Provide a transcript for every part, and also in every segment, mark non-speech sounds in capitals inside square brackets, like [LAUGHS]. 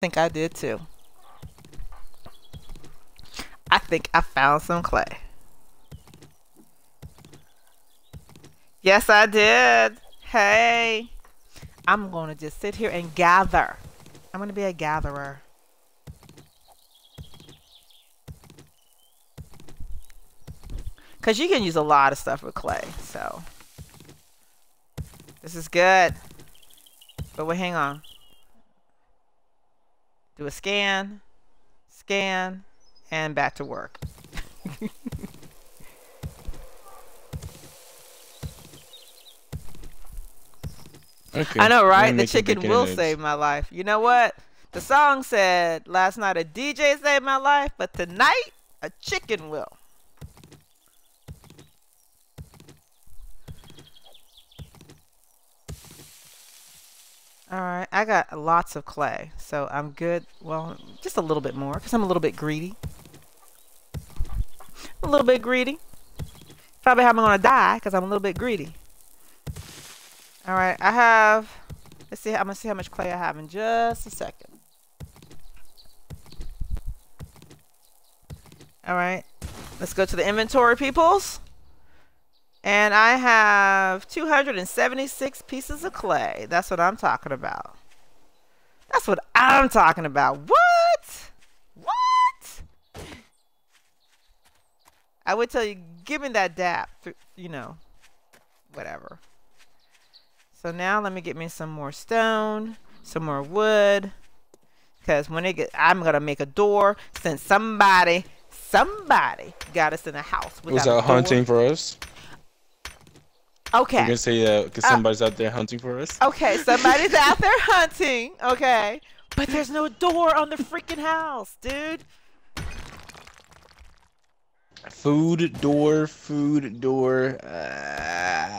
think I did too. I think I found some clay. Yes, I did. Hey. I'm going to just sit here and gather. I'm going to be a gatherer. Because you can use a lot of stuff with clay, so. This is good. But wait, hang on. Do a scan, scan, and back to work. [LAUGHS] Okay. I know, right? The chicken will eggs. save my life. You know what? The song said last night a DJ saved my life, but tonight a chicken will. All right, I got lots of clay, so I'm good. Well, just a little bit more because I'm a little bit greedy. A little bit greedy. Probably how I'm gonna die because I'm a little bit greedy. All right, I have. Let's see. I'm gonna see how much clay I have in just a second. All right, let's go to the inventory, peoples. And I have 276 pieces of clay. That's what I'm talking about. That's what I'm talking about. What? What? I would tell you, give me that dap. You know, whatever. So now let me get me some more stone, some more wood. Because when it get, I'm going to make a door since somebody, somebody got us in a house Was that a out door. hunting for us? Okay. You're gonna say that because Uh, somebody's out there hunting for us? Okay, somebody's [LAUGHS] out there hunting. Okay. But there's no door on the freaking house, dude. Food door, food door. Uh,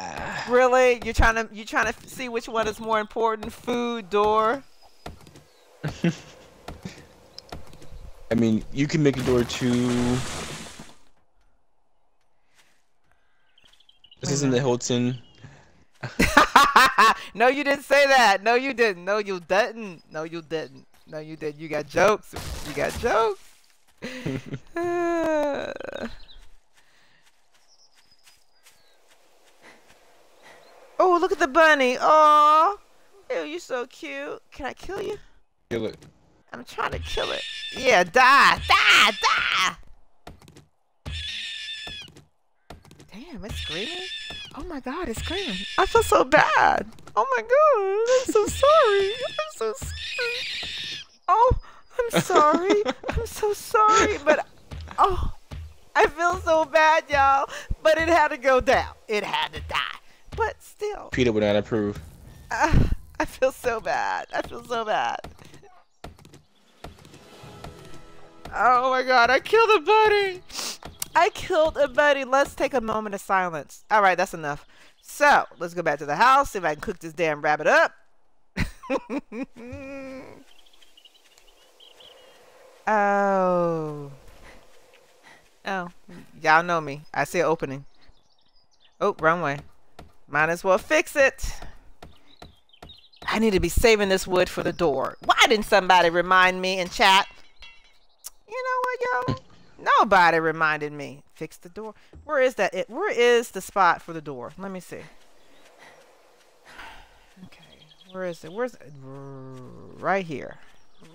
Really? You're trying to you're trying to see which one is more important, food, door? [LAUGHS] I mean, you can make a door too. This isn't the Hilton. [LAUGHS] no, you didn't say that. No, you didn't. No, you didn't. No, you didn't. No, you didn't. You got jokes. You got jokes. [LAUGHS] oh, look at the bunny. Oh, ew, you're so cute. Can I kill you? Kill it. I'm trying to kill it. Yeah, die, die, die. Damn, it's screaming. Oh my god, it's screaming. I feel so bad. Oh my god, I'm so sorry. I'm so sorry. Oh, I'm sorry. I'm so sorry, but oh, I feel so bad, y'all. But it had to go down. It had to die. But still, Peter would not approve. uh, I feel so bad. I feel so bad. Oh my god, I killed a bunny! I killed a buddy. Let's take a moment of silence. All right, that's enough. So, let's go back to the house, see if I can cook this damn rabbit up. [LAUGHS] oh. Oh, y'all know me. I see an opening. Oh, wrong way. Might as well fix it. I need to be saving this wood for the door. Why didn't somebody remind me in chat? You know what, y'all? Nobody reminded me. Fix the door. Where is that? It. Where is the spot for the door? Let me see. Okay. Where is it? Where's it? Right here.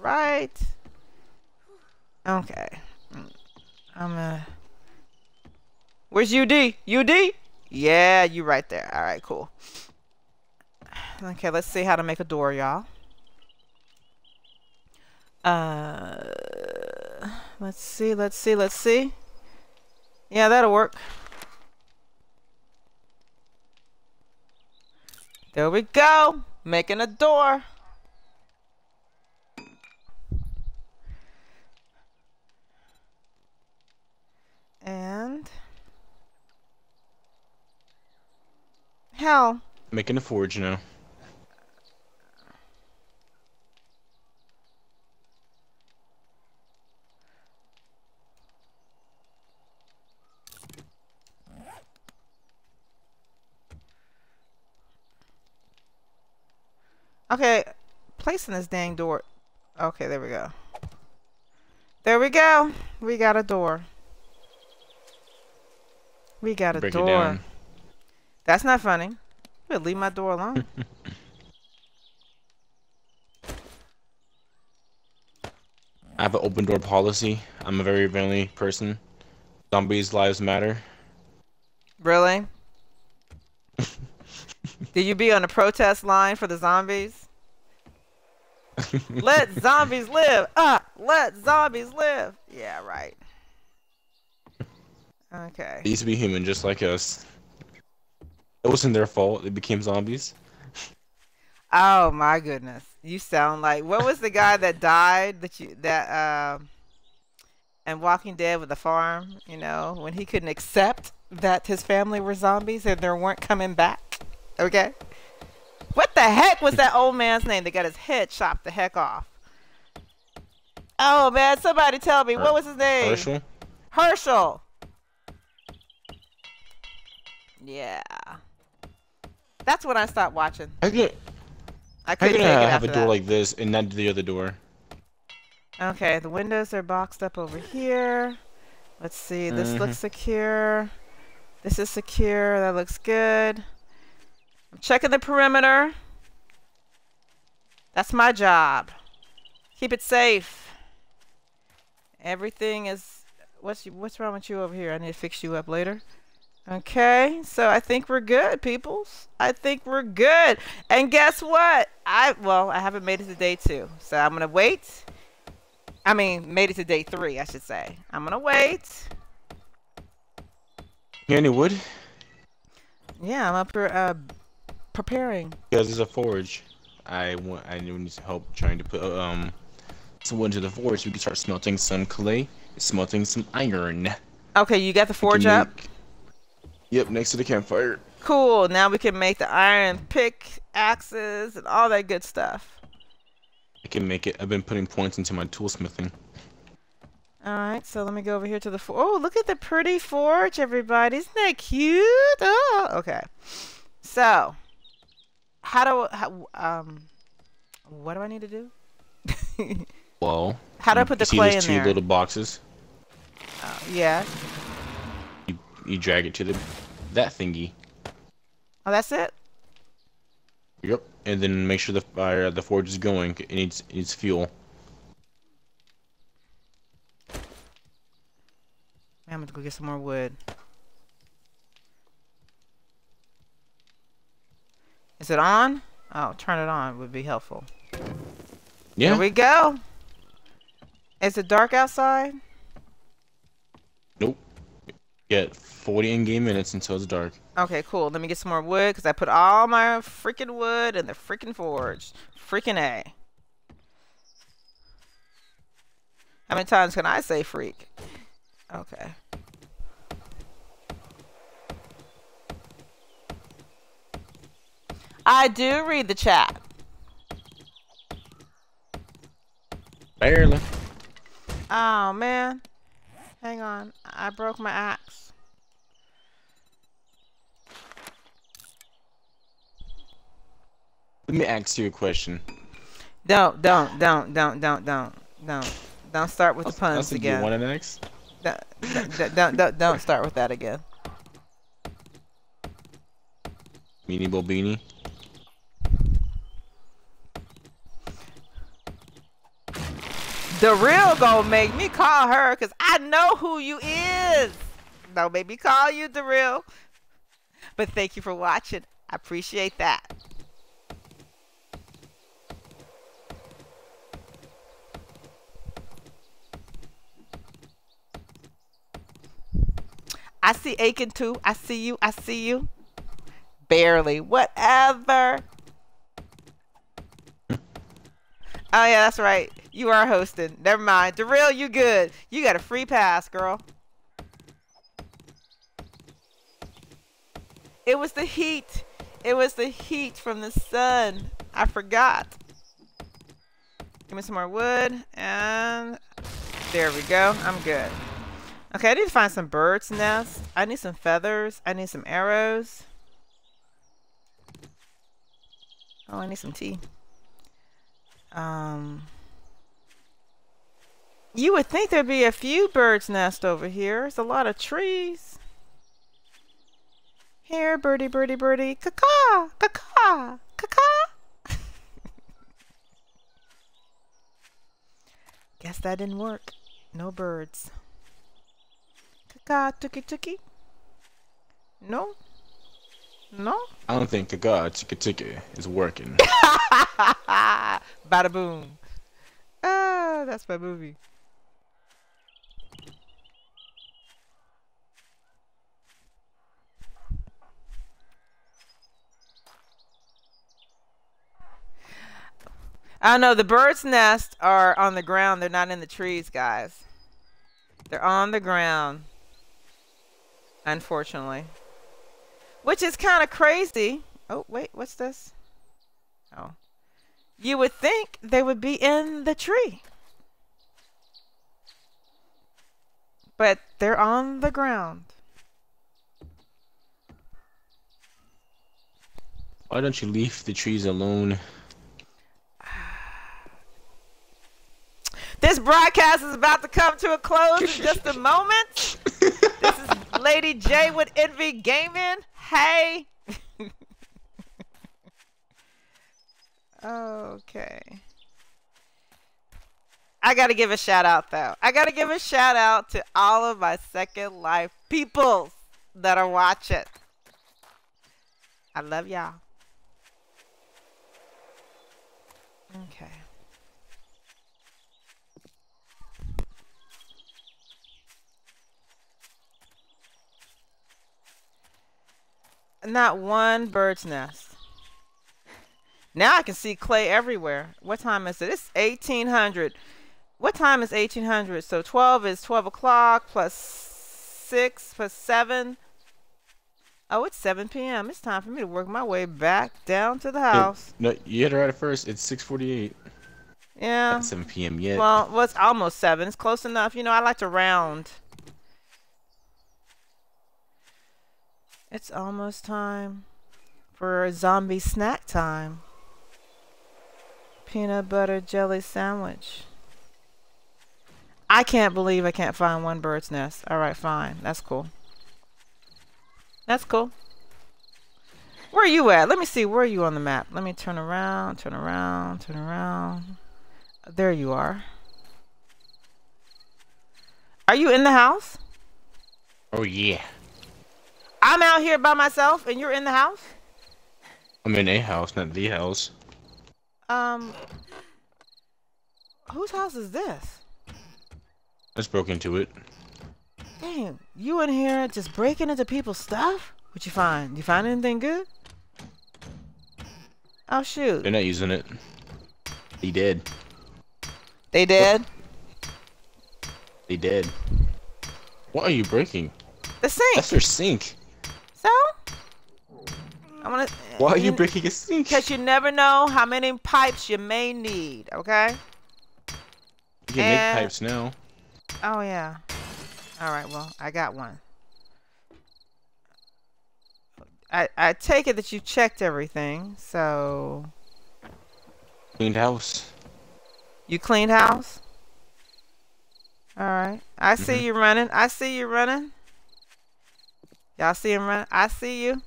Right. Okay. I'm uh. Where's UD? UD? Yeah, you right there. All right, cool. Okay, let's see how to make a door, y'all. Uh, let's see, let's see, let's see. Yeah, that'll work. There we go. Making a door. And hell, Making a forge now. Okay, placing this dang door. Okay, there we go. There we go. We got a door. We got a Break door. That's not funny. Leave my door alone. [LAUGHS] I have an open door policy. I'm a very friendly person. Zombies' lives matter. really? [LAUGHS] Did you be on the protest line for the zombies? Let zombies live. Ah, let zombies live. Yeah, right. Okay. They used to be human, just like us. It wasn't their fault. They became zombies. Oh my goodness. You sound like what was the guy that died that you that um and Walking Dead with the farm, you know, when he couldn't accept that his family were zombies and they weren't coming back. Okay? What the heck was that old man's name that got his head chopped the heck off? Oh man, somebody tell me what was his name? Hershel? Hershel. Yeah. That's when I stopped watching. I how couldn't can take I it have a door that. like this and not the other door? Okay, the windows are boxed up over here. Let's see. This Mhm. looks secure. This is secure. That looks good. I'm checking the perimeter. That's my job. Keep it safe. Everything is. What's you, what's wrong with you over here? I need to fix you up later. Okay, so I think we're good, peoples. I think we're good. And guess what? I well, I haven't made it to day two, so I'm gonna wait. I mean, made it to day three, I should say. I'm gonna wait. Any wood? Yeah, I'm up here uh, preparing. Because it's a forge. I want. I need some help trying to put uh, um some wood into the forge. We can start smelting some clay, smelting some iron. Okay, you got the forge up. make- Yep, next to the campfire. Cool. Now we can make the iron pick axes and all that good stuff. I can make it. I've been putting points into my toolsmithing. All right, so let me go over here to the forge. oh, look at the pretty forge, everybody! Isn't that cute? Oh, okay. So, how do how, um, what do I need to do? [LAUGHS] Well, how do I put the clay in two there? little boxes? Uh, yeah. You you drag it to the that thingy. Oh, that's it. Yep. And then make sure the fire the forge is going. It needs it needs fuel. I'm gonna go get some more wood. Is it on? Oh, turn it on would be helpful. Yeah. Here we go. Is it dark outside? Nope. Get 40 in-game minutes until it's dark. Okay, cool. Let me get some more wood because I put all my freaking wood in the freaking forge. Freaking A. How many times can I say freak? Okay. I do read the chat. Barely. Oh man. Hang on. I broke my axe. Let me ask you a question. Don't, don't, don't, don't, don't, don't, don't. Don't start with the I'll- I'll puns say, again. You want an axe? Don't, don't, don't, don't, don't start with that again. Meanie Bo The real gonna make me call her because I know who you is. Don't make me call you the real. But thank you for watching. I appreciate that. I see Aiken too. I see you. I see you. Barely. Whatever. Oh yeah, that's right. You are hosting. Never mind. Darrell, you good. You got a free pass, girl. It was the heat. It was the heat from the sun. I forgot. Give me some more wood. And there we go. I'm good. Okay, I need to find some bird's nests. I need some feathers. I need some arrows. Oh, I need some tea. Um, You would think there'd be a few birds' nest over here. There's a lot of trees. Here, birdie, birdie, birdie. Caw, caw, caw. Guess that didn't work. No birds. Caw, tookie, tookie. No. No. I don't think Gaga Chicka Chicka is working. [LAUGHS] Bada boom. Ah, that's my movie. I know. The birds' nests are on the ground. They're not in the trees, guys. They're on the ground. Unfortunately. Which is kind of crazy. Oh, wait. What's this? Oh. You would think they would be in the tree. But they're on the ground. Why don't you leave the trees alone? This broadcast is about to come to a close in just a moment. this is Lady J with NV Gaming. Hey. okay. I got to give a shout out though. I got to give a shout out to all of my Second Life peoples that are watching. I love y'all. Okay. Not one bird's nest. Now I can see clay everywhere. What time is it? It's 1800. What time is 1800? So 12 is 12 o'clock plus 6 plus 7. Oh, it's 7 p.m. It's time for me to work my way back down to the house. No, you had it right at first. It's 6:48. Yeah. Not 7 p.m. yet. Well, well, it's almost 7. It's close enough. You know, I like to round. It's almost time for zombie snack time. Peanut butter jelly sandwich. I can't believe I can't find one bird's nest. Alright, fine. That's cool. That's cool. Where are you at? Let me see. Where are you on the map? Let me turn around, turn around, turn around. There you are. Are you in the house? oh yeah. I'm out here by myself and you're in the house? I'm in a house, not the house. Um Whose house is this? I just broke into it. Damn, you in here just breaking into people's stuff? What you find? You find anything good? Oh shoot. They're not using it. They did. They dead? They did. What are you breaking? The sink. That's their sink. So? I wanna Why are you breaking a sink? Because you never know how many pipes you may need, okay? You can and- make pipes now. Oh yeah. Alright, well, I got one. I I take it that you checked everything, so Cleaned house. you cleaned house? Alright. I see Mhm. you running. I see you running. Y'all see him run? I see you.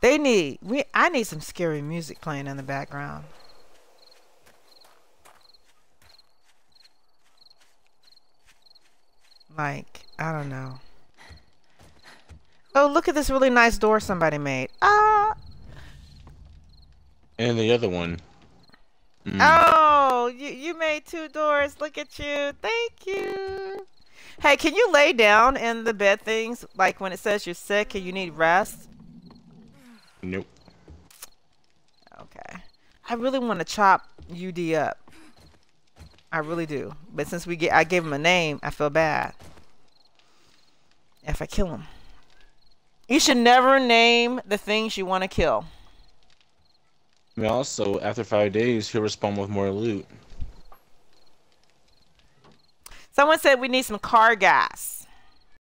They need we I need some scary music playing in the background. Like, I don't know. Oh, look at this really nice door somebody made. Ah, And the other one. Mm. Oh, you, you made two doors. Look at you. Thank you. Hey, can you lay down in the bed things? Like when it says you're sick and you need rest? Nope. Okay. I really want to chop UD up. I really do. But since we get, I gave him a name, I feel bad. If I kill him. You should never name the things you want to kill. Mean, also, after five days, he'll respawn with more loot. Someone said we need some car gas.